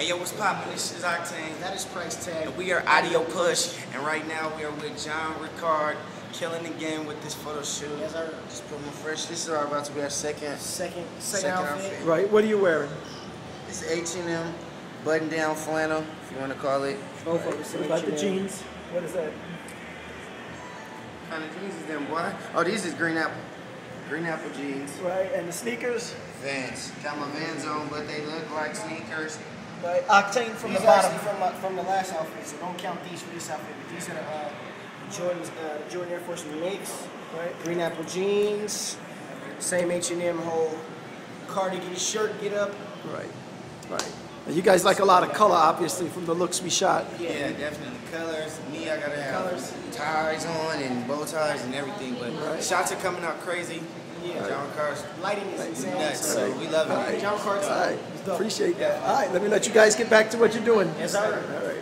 Hey yo, what's poppin'? This is Octane. That is Pricetag. And we are Audio Push, and right now we are with John Ricard, killing the game with this photo shoot. Yes, sir. Just put my fresh. This is our about to be our second. Second, second, Second outfit. outfit. Right, what are you wearing? This is H&M button-down flannel, if you want to call it. Both of us. About the jeans? What is that? What kind of jeans is them, boy? Oh, these is green apple. Green apple jeans. Right, and the sneakers? Vans. Got my Vans on, but they look like sneakers. Right, Octane from These the are bottom. from, uh, from the last outfit, so don't count these for this outfit. But these are the uh, Jordan's, uh, Jordan Air Force Makes. Right. Green apple jeans. Same H&M whole cardigan shirt get up. Right, right. And you guys like a lot of color, obviously, from the looks we shot. Yeah, definitely. Colors. Me, I gotta have Colors. ties on and bow ties and everything. But Right. shots are coming out crazy. Yeah. John Ricard's Lighting is insane. nuts. So, we love it. John Ricard's All right, appreciate that. All right, let me let you guys get back to what you're doing. Yes, sir. All right.